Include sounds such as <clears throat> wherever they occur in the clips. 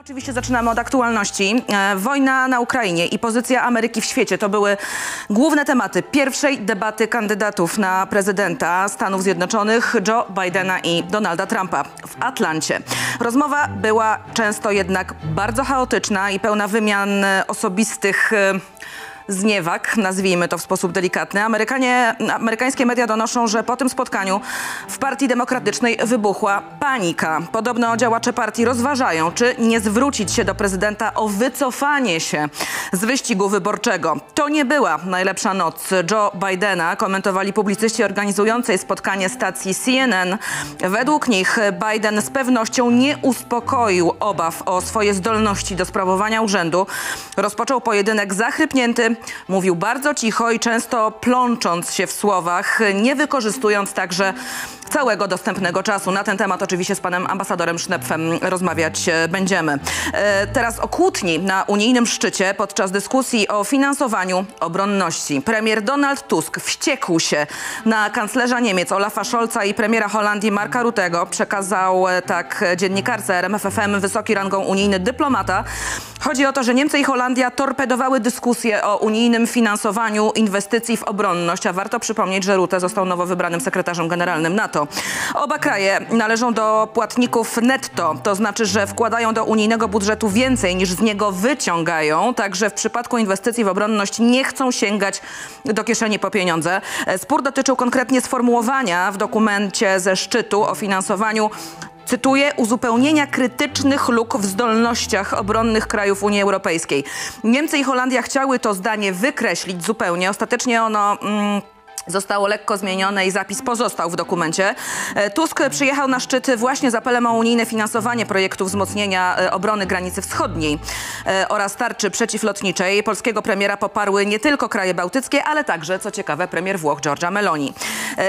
Oczywiście zaczynamy od aktualności. E, Wojna na Ukrainie i pozycja Ameryki w świecie to były główne tematy pierwszej debaty kandydatów na prezydenta Stanów Zjednoczonych Joe Bidena i Donalda Trumpa w Atlancie. Rozmowa była często jednak bardzo chaotyczna i pełna wymian osobistych. e, zniewag, nazwijmy to w sposób delikatny. Amerykanie, amerykańskie media donoszą, że po tym spotkaniu w Partii Demokratycznej wybuchła panika. Podobno działacze partii rozważają, czy nie zwrócić się do prezydenta o wycofanie się z wyścigu wyborczego. To nie była najlepsza noc Joe Bidena, komentowali publicyści organizującej spotkanie stacji CNN. Według nich Biden z pewnością nie uspokoił obaw o swoje zdolności do sprawowania urzędu. Rozpoczął pojedynek zachrypnięty, mówił bardzo cicho i często plącząc się w słowach, nie wykorzystując także całego dostępnego czasu. Na ten temat oczywiście z panem ambasadorem Sznepfem rozmawiać e, będziemy. E, Teraz o kłótni na unijnym szczycie podczas dyskusji o finansowaniu obronności. Premier Donald Tusk wściekł się na kanclerza Niemiec Olafa Scholza i premiera Holandii Marka Rutego. Przekazał e, tak dziennikarce RMFFM wysoki rangą unijny dyplomata. Chodzi o to, że Niemcy i Holandia torpedowały dyskusję o unijnym finansowaniu inwestycji w obronność, a warto przypomnieć, że Rutte został nowo wybranym sekretarzem generalnym NATO. Oba kraje należą do płatników netto, to znaczy, że wkładają do unijnego budżetu więcej niż z niego wyciągają, także w przypadku inwestycji w obronność nie chcą sięgać do kieszeni po pieniądze. Spór dotyczył konkretnie sformułowania w dokumencie ze szczytu o finansowaniu cytuję, uzupełnienia krytycznych luk w zdolnościach obronnych krajów Unii Europejskiej. Niemcy i Holandia chciały to zdanie wykreślić zupełnie. Ostatecznie ono... Mm, Zostało lekko zmienione i zapis pozostał w dokumencie. E, Tusk przyjechał na szczyt właśnie z apelem o unijne finansowanie projektu wzmocnienia e, obrony granicy wschodniej e, oraz tarczy przeciwlotniczej. Polskiego premiera poparły nie tylko kraje bałtyckie, ale także, co ciekawe, premier Włoch Giorgia Meloni.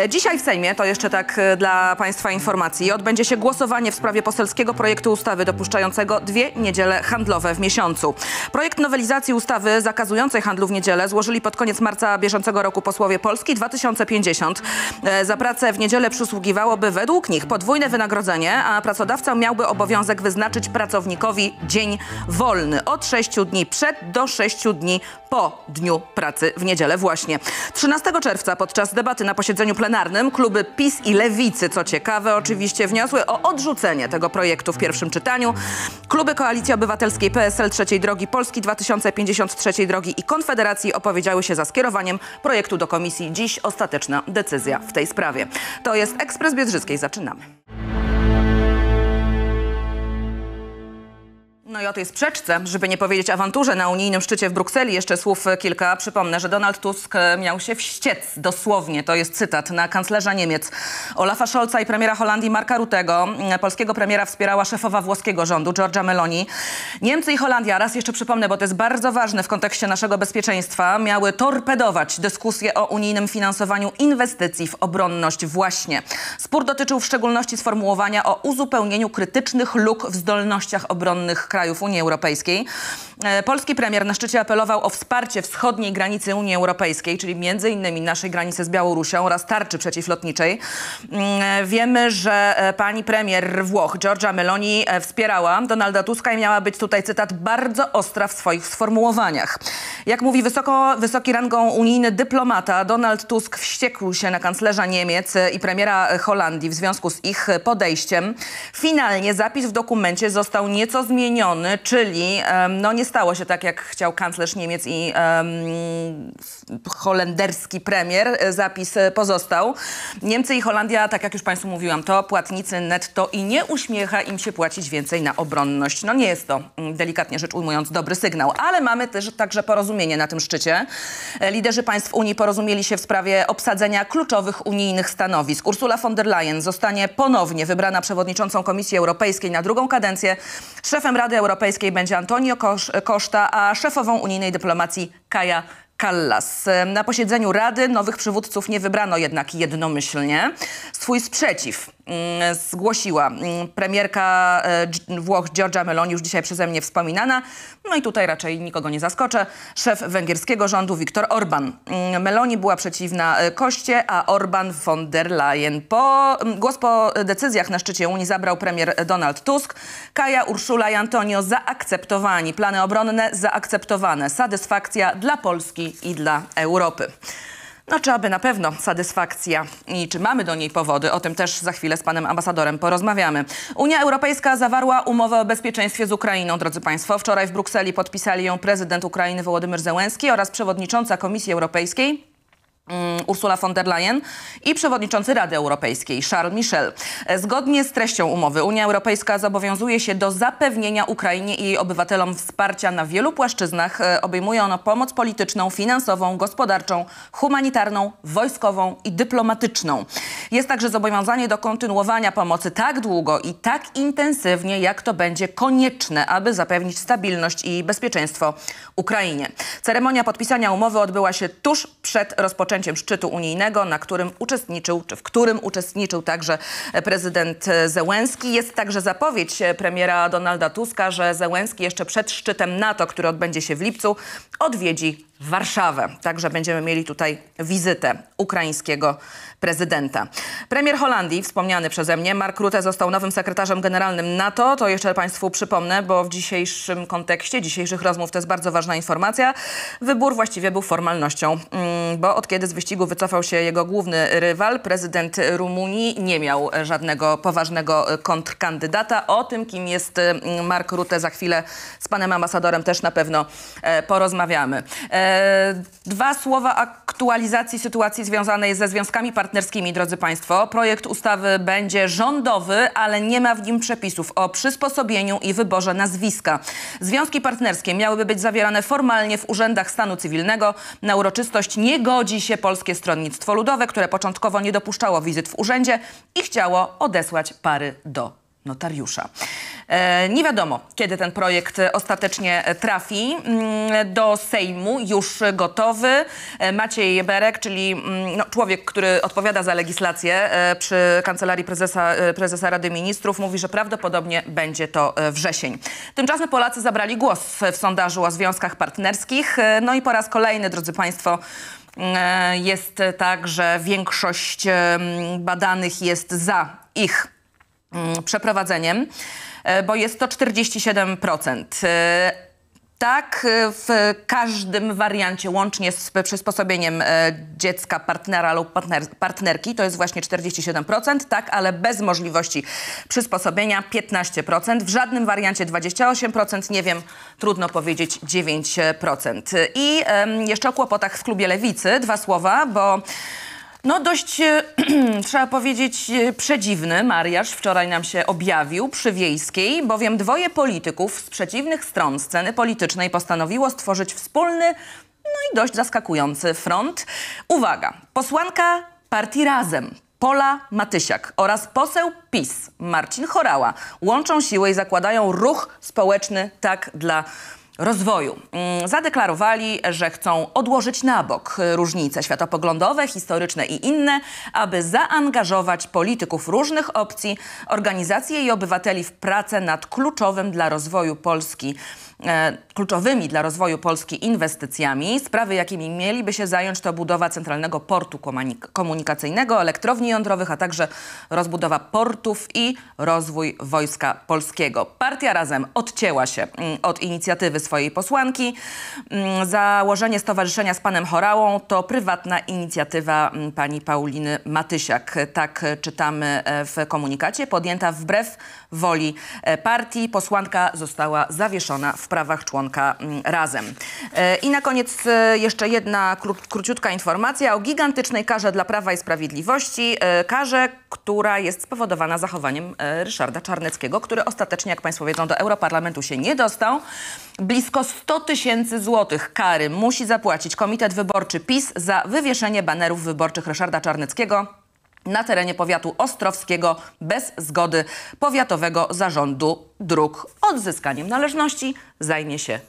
Dzisiaj w Sejmie, to jeszcze tak dla Państwa informacji, odbędzie się głosowanie w sprawie poselskiego projektu ustawy dopuszczającego dwie niedziele handlowe w miesiącu. Projekt nowelizacji ustawy zakazującej handlu w niedzielę złożyli pod koniec marca bieżącego roku posłowie Polski 2050. E, Za pracę w niedzielę przysługiwałoby według nich podwójne wynagrodzenie, a pracodawca miałby obowiązek wyznaczyć pracownikowi dzień wolny od 6 dni przed do 6 dni po dniu pracy w niedzielę właśnie. 13 czerwca podczas debaty na posiedzeniu plenarnym kluby PiS i Lewicy, co ciekawe oczywiście, wniosły o odrzucenie tego projektu w pierwszym czytaniu. Kluby Koalicji Obywatelskiej PSL Trzeciej Drogi Polski 2053 Drogi i Konfederacji opowiedziały się za skierowaniem projektu do komisji. Dziś ostateczna decyzja w tej sprawie. To jest Ekspres Biedrzyckiej. Zaczynamy. No i o tej sprzeczce, żeby nie powiedzieć awanturze na unijnym szczycie w Brukseli, jeszcze słów kilka. Przypomnę, że Donald Tusk e, miał się wściec, dosłownie, to jest cytat, na kanclerza Niemiec Olafa Scholza i premiera Holandii Marka Rutego. E, Polskiego premiera wspierała szefowa włoskiego rządu Giorgia Meloni. Niemcy i Holandia, raz jeszcze przypomnę, bo to jest bardzo ważne w kontekście naszego bezpieczeństwa, miały torpedować dyskusję o unijnym finansowaniu inwestycji w obronność właśnie. Spór dotyczył w szczególności sformułowania o uzupełnieniu krytycznych luk w zdolnościach obronnych krajów Unii Europejskiej. E, Polski premier na szczycie apelował o wsparcie wschodniej granicy Unii Europejskiej, czyli między innymi naszej granicy z Białorusią oraz tarczy przeciwlotniczej. Mm, e, Wiemy, że e, pani premier Włoch Giorgia Meloni wspierała Donalda Tuska i miała być tutaj, cytat, bardzo ostra w swoich sformułowaniach. Jak mówi wysoko, wysoki rangą unijny dyplomata, Donald Tusk wściekł się na kanclerza Niemiec i premiera Holandii w związku z ich podejściem. Finalnie zapis w dokumencie został nieco zmieniony, czyli no nie stało się tak, jak chciał kanclerz Niemiec i em, holenderski premier. E, Zapis e, pozostał. Niemcy i Holandia, tak jak już Państwu mówiłam, to płatnicy netto i nie uśmiecha im się płacić więcej na obronność. No nie jest to, mm, delikatnie rzecz ujmując, dobry sygnał, ale mamy też także porozumienie na tym szczycie. E, Liderzy państw Unii porozumieli się w sprawie obsadzenia kluczowych unijnych stanowisk. Ursula von der Leyen zostanie ponownie wybrana przewodniczącą Komisji Europejskiej na drugą kadencję. Szefem Rady Europejskiej będzie Antonio Costa, a szefową unijnej dyplomacji Kaja Kallas. Na posiedzeniu Rady nowych przywódców nie wybrano jednak jednomyślnie. Swój sprzeciw zgłosiła mm, premierka e, Włoch Giorgia Meloni, już dzisiaj przeze mnie wspominana. No i tutaj raczej nikogo nie zaskoczę. Szef węgierskiego rządu Viktor Orban. Mm, Meloni była przeciwna e, Koście, a Orban von der Leyen. Po, mm, głos po decyzjach na szczycie Unii zabrał premier Donald Tusk. Kaja, Urszula i Antonio zaakceptowani. Plany obronne zaakceptowane. Satysfakcja dla Polski i dla Europy. No czy aby na pewno satysfakcja i czy mamy do niej powody, o tym też za chwilę z panem ambasadorem porozmawiamy. Unia Europejska zawarła umowę o bezpieczeństwie z Ukrainą, drodzy państwo. Wczoraj w Brukseli podpisali ją prezydent Ukrainy Wołodymyr Zełenski oraz przewodnicząca Komisji Europejskiej Ursula von der Leyen i przewodniczący Rady Europejskiej Charles Michel. Zgodnie z treścią umowy Unia Europejska zobowiązuje się do zapewnienia Ukrainie i jej obywatelom wsparcia na wielu płaszczyznach. E, Obejmuje ono pomoc polityczną, finansową, gospodarczą, humanitarną, wojskową i dyplomatyczną. Jest także zobowiązanie do kontynuowania pomocy tak długo i tak intensywnie, jak to będzie konieczne, aby zapewnić stabilność i bezpieczeństwo Ukrainie. Ceremonia podpisania umowy odbyła się tuż przed rozpoczęciem szczytu unijnego, na którym uczestniczył, czy w którym uczestniczył także prezydent Zełenski. Jest także zapowiedź premiera Donalda Tuska, że Zełenski jeszcze przed szczytem NATO, który odbędzie się w lipcu, odwiedzi Warszawę. Także będziemy mieli tutaj wizytę ukraińskiego prezydenta. Premier Holandii, wspomniany przeze mnie, Mark Rutte został nowym sekretarzem generalnym NATO. To jeszcze Państwu przypomnę, bo w dzisiejszym kontekście, dzisiejszych rozmów to jest bardzo ważna informacja. Wybór właściwie był formalnością, mm, bo od kiedy z wyścigu wycofał się jego główny rywal, prezydent Rumunii, nie miał żadnego poważnego kontrkandydata. O tym, kim jest mm, Mark Rutte, za chwilę z panem ambasadorem też na pewno e, porozmawiamy. E, Dwa słowa aktualizacji sytuacji związanej ze związkami partnerskimi, drodzy Państwo. Projekt ustawy będzie rządowy, ale nie ma w nim przepisów o przysposobieniu i wyborze nazwiska. Związki partnerskie miałyby być zawierane formalnie w urzędach stanu cywilnego. Na uroczystość nie godzi się Polskie Stronnictwo Ludowe, które początkowo nie dopuszczało wizyt w urzędzie i chciało odesłać pary do notariusza. E, nie wiadomo, kiedy ten projekt ostatecznie trafi mm, do Sejmu, już gotowy. E, Maciej Berek, czyli mm, no, człowiek, który odpowiada za legislację e, przy Kancelarii Prezesa, e, Prezesa Rady Ministrów, mówi, że prawdopodobnie będzie to e, wrzesień. Tymczasem Polacy zabrali głos w, sondażu o związkach partnerskich. E, No i po raz kolejny, drodzy Państwo, e, jest tak, że większość badanych jest za ich mm, przeprowadzeniem, e, bo jest to 47%. E, Tak, e, w każdym wariancie, łącznie z przysposobieniem dziecka, partnera lub partner, partnerki, to jest właśnie 47%, tak, ale bez możliwości przysposobienia 15%, w żadnym wariancie 28%, nie wiem, trudno powiedzieć 9%. I jeszcze o kłopotach w klubie Lewicy, dwa słowa, bo no dość, e, <clears throat> trzeba powiedzieć, e, przedziwny mariaż wczoraj nam się objawił przy Wiejskiej, bowiem dwoje polityków z przeciwnych stron sceny politycznej postanowiło stworzyć wspólny, no i dość zaskakujący front. Uwaga, posłanka partii Razem, Pola Matysiak oraz poseł PiS Marcin Chorała łączą siły i zakładają ruch społeczny Tak dla rozwoju. Mm, Zadeklarowali, że chcą odłożyć na bok różnice światopoglądowe, historyczne i inne, aby zaangażować polityków różnych opcji, organizacje i obywateli w pracę nad kluczowym dla rozwoju Polski e, kluczowymi dla rozwoju Polski inwestycjami. Sprawy, jakimi mieliby się zająć, to budowa centralnego portu komunik- komunikacyjnego, elektrowni jądrowych, a także rozbudowa portów i rozwój Wojska Polskiego. Partia Razem odcięła się mm, od inicjatywy swojej posłanki. Mm, Założenie stowarzyszenia z panem Chorałą to prywatna inicjatywa mm, pani Pauliny Matysiak. Tak e, czytamy e, w komunikacie. Podjęta wbrew woli e, partii. Posłanka została zawieszona w prawach członka mm, Razem. I na koniec jeszcze jedna kró króciutka informacja o gigantycznej karze dla Prawa i Sprawiedliwości. Karze, która jest spowodowana zachowaniem Ryszarda Czarneckiego, który ostatecznie, jak Państwo wiedzą, do Europarlamentu się nie dostał. Blisko 100 tysięcy złotych kary musi zapłacić Komitet Wyborczy PiS za wywieszenie banerów wyborczych Ryszarda Czarneckiego na terenie powiatu ostrowskiego bez zgody powiatowego zarządu dróg. Odzyskaniem należności zajmie się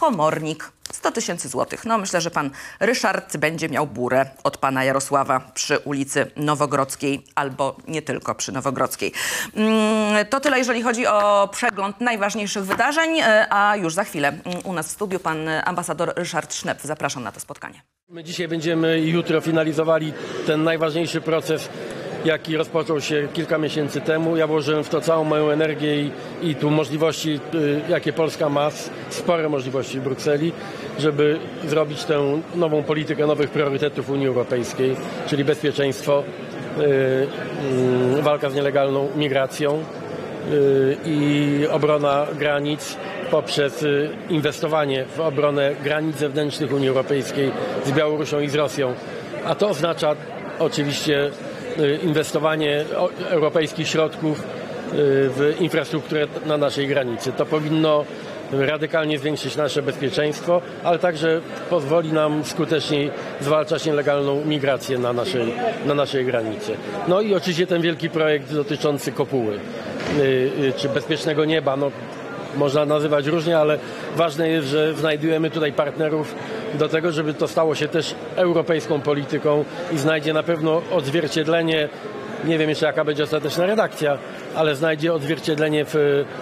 komornik. 100 tysięcy złotych. No myślę, że pan Ryszard będzie miał burę od pana Jarosława przy ulicy Nowogrodzkiej albo nie tylko przy Nowogrodzkiej. Mm, To tyle, jeżeli chodzi o przegląd najważniejszych wydarzeń, e, a już za chwilę mm, u nas w studiu pan ambasador Ryszard Sznep. Zapraszam na to spotkanie. My dzisiaj będziemy jutro finalizowali ten najważniejszy proces, jaki rozpoczął się kilka miesięcy temu. Ja włożyłem w to całą moją energię i, i tu możliwości, y, jakie Polska ma, spore możliwości w Brukseli, żeby zrobić tę nową politykę nowych priorytetów Unii Europejskiej, czyli bezpieczeństwo, y, y, walka z nielegalną migracją, i obrona granic poprzez inwestowanie w obronę granic zewnętrznych Unii Europejskiej z Białorusią i z Rosją. A to oznacza oczywiście inwestowanie o- europejskich środków y, w infrastrukturę na naszej granicy. To powinno radykalnie zwiększyć nasze bezpieczeństwo, ale także pozwoli nam skuteczniej zwalczać nielegalną migrację na naszej, na naszej granicy. No i oczywiście ten wielki projekt dotyczący kopuły, y, y, czy bezpiecznego nieba. No, można nazywać różnie, ale ważne jest, że znajdujemy tutaj partnerów do tego, żeby to stało się też europejską polityką i znajdzie na pewno odzwierciedlenie nie wiem jeszcze jaka będzie ostateczna redakcja, ale znajdzie odzwierciedlenie w e,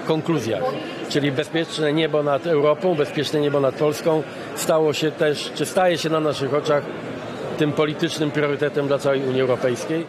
konkluzjach. Czyli bezpieczne niebo nad Europą, bezpieczne niebo nad Polską stało się też, czy staje się na naszych oczach tym politycznym priorytetem dla całej Unii Europejskiej.